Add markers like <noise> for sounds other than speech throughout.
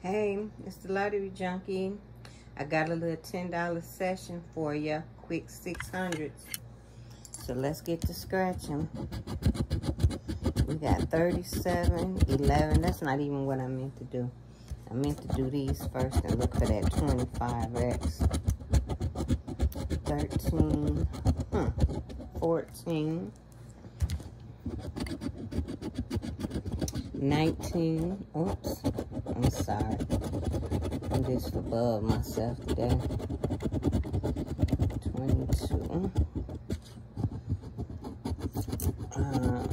Hey, it's the Lottery Junkie. I got a little $10 session for you. Quick 600s. So let's get to scratching. We got 37, 11. That's not even what I meant to do. I meant to do these first and look for that 25X. 13, huh, 14, 19, oops, I'm sorry. I'm just above myself today. 22. Uh,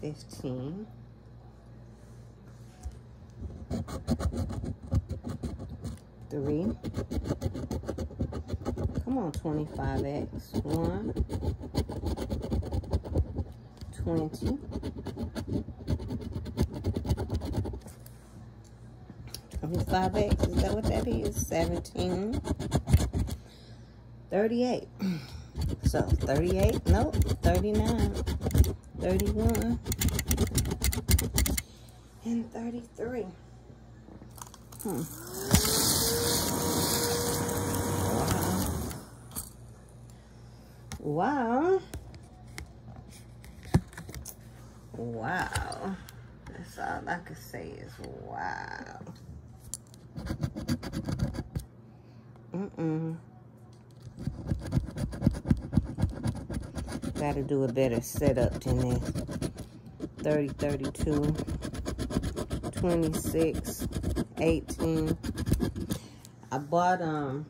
15. Three. Come on, 25X. One. 20. 25X, is that what that is? 17. 38. So 38, nope, 39, 31, and 33. Hmm. Wow. Wow. That's all I can say is wow. Mm-mm. Gotta do a better setup than this. 30, 32, 26, 18. I bought um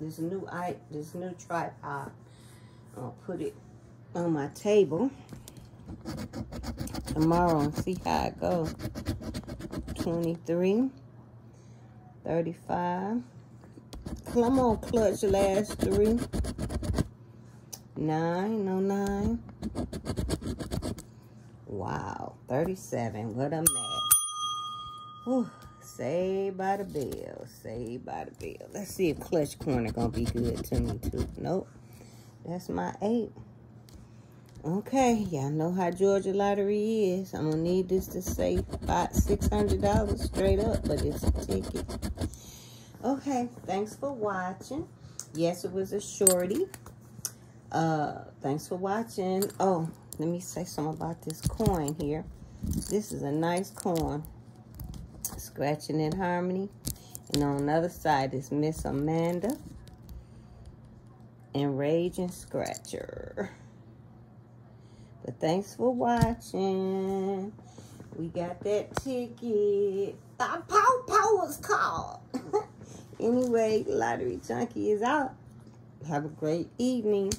this new I this new tripod. I'll put it on my table tomorrow and see how it goes. 23, 35. Come on, clutch last three. Nine, no nine. Wow, 37. What a match. Whew. Saved by the bell. Saved by the bell. Let's see if Clutch Corner gonna be good to me too. Nope. That's my eight. Okay, y'all know how Georgia Lottery is. I'm gonna need this to save about six hundred dollars straight up, but it's a ticket. Okay, thanks for watching. Yes, it was a shorty. Uh, thanks for watching. Oh, let me say something about this coin here. This is a nice coin. Scratching in Harmony. And on the other side is Miss Amanda. And Raging Scratcher. But thanks for watching. We got that ticket. Uh, Pow Pow was called. <laughs> anyway, Lottery Junkie is out. Have a great evening.